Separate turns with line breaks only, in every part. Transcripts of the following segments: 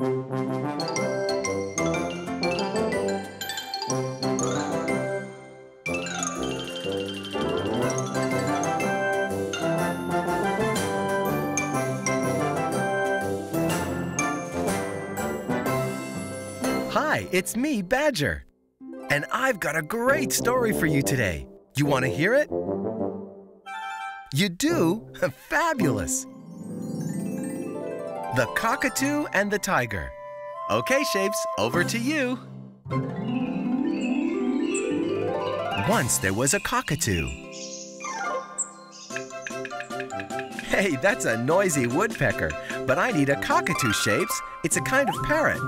Hi, it's me, Badger. And I've got a great story for you today. You want to hear it? You do? Fabulous! The Cockatoo and the Tiger. Okay, Shapes, over to you. Once there was a cockatoo. Hey, that's a noisy woodpecker, but I need a cockatoo, Shapes. It's a kind of parrot.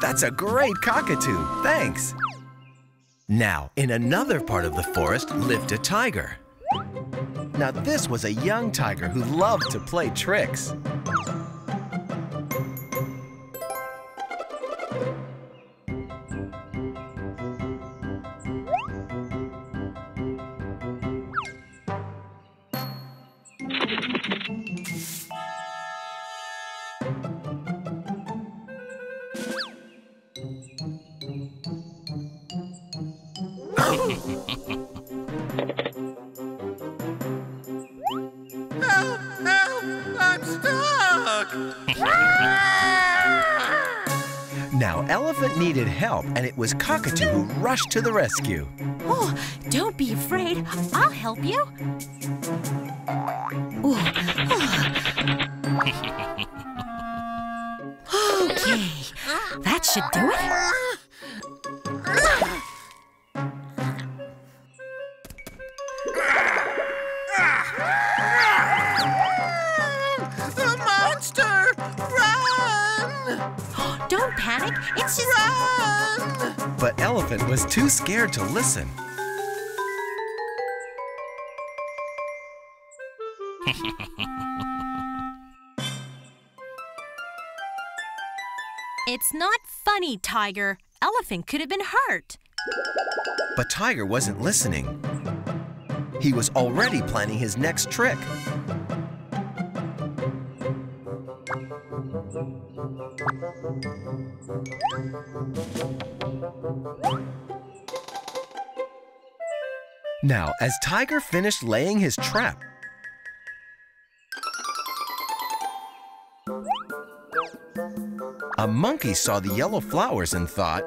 That's a great cockatoo, thanks. Now, in another part of the forest lived a tiger. Now, this was a young tiger who loved to play tricks. Now, Elephant needed help, and it was Cockatoo who rushed to the rescue.
Oh, don't be afraid. I'll help you. Oh. okay, that should do it. Panic. It's just.
Run!
But Elephant was too scared to listen.
It's not funny, Tiger. Elephant could have been hurt.
But Tiger wasn't listening. He was already planning his next trick. Now, as Tiger finished laying his trap, a monkey saw the yellow flowers and thought,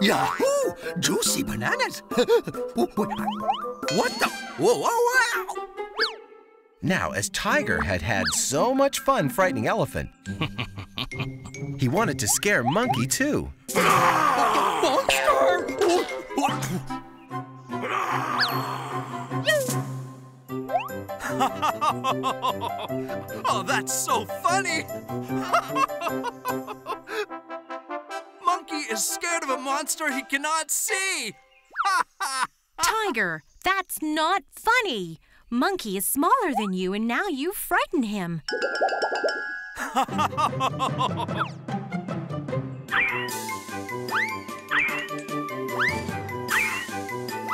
Yahoo! Juicy bananas! what the? Whoa, whoa, wow!
Now, as Tiger had had so much fun frightening Elephant, he wanted to scare Monkey too.
Monster!
Oh, that's so funny! Monkey is scared of a monster he cannot see!
Tiger, that's not funny. Monkey is smaller than you, and now you frighten him.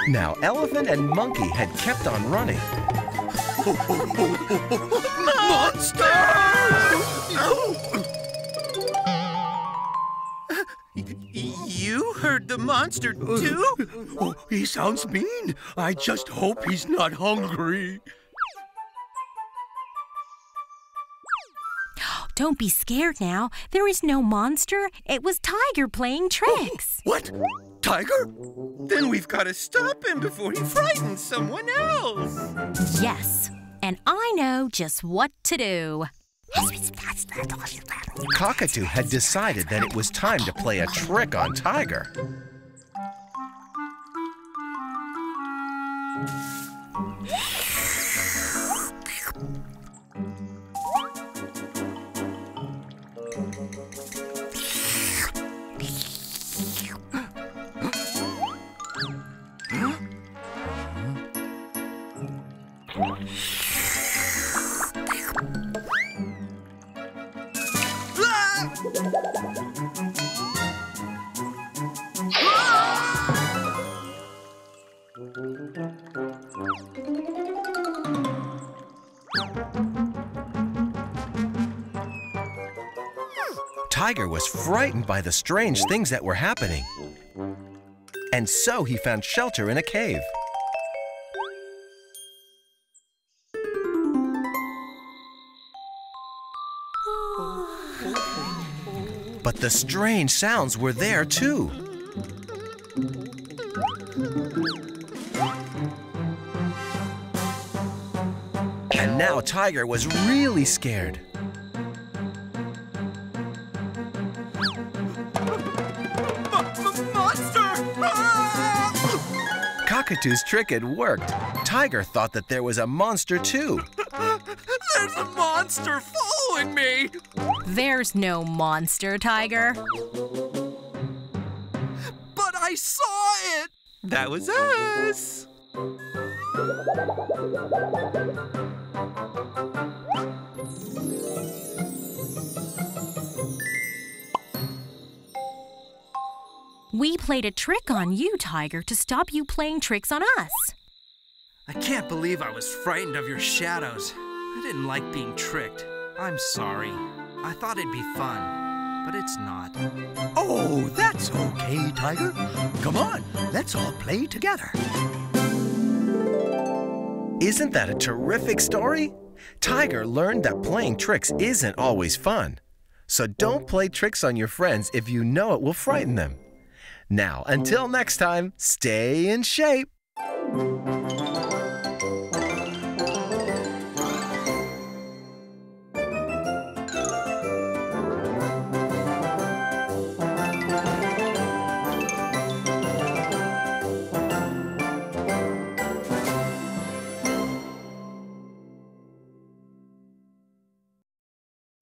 Now, Elephant and Monkey had kept on running. Monster!
You heard the monster too?
Oh, he sounds mean. I just hope he's not hungry.
Don't be scared now. There is no monster. It was Tiger playing oh, tricks.
what? Tiger?
Then we've got to stop him before he frightens someone else.
Yes, and I know just what to do.
Cockatoo had decided that it was time to play a trick on Tiger. Tiger was frightened by the strange things that were happening. And so he found shelter in a cave. But the strange sounds were there too. And now Tiger was really scared. Cockatoo's trick had worked. Tiger thought that there was a monster too.
There's a monster following me!
There's no monster, Tiger.
But I saw it!
That was us.
We played a trick on you, Tiger, to stop you playing tricks on us.
I can't believe I was frightened of your shadows. I didn't like being tricked. I'm sorry. I thought it'd be fun, but it's not.
Oh, that's okay, Tiger. Come on, let's all play together.
Isn't that a terrific story? Tiger learned that playing tricks isn't always fun. So don't play tricks on your friends if you know it will frighten them. Now, until oh. next time, stay in shape.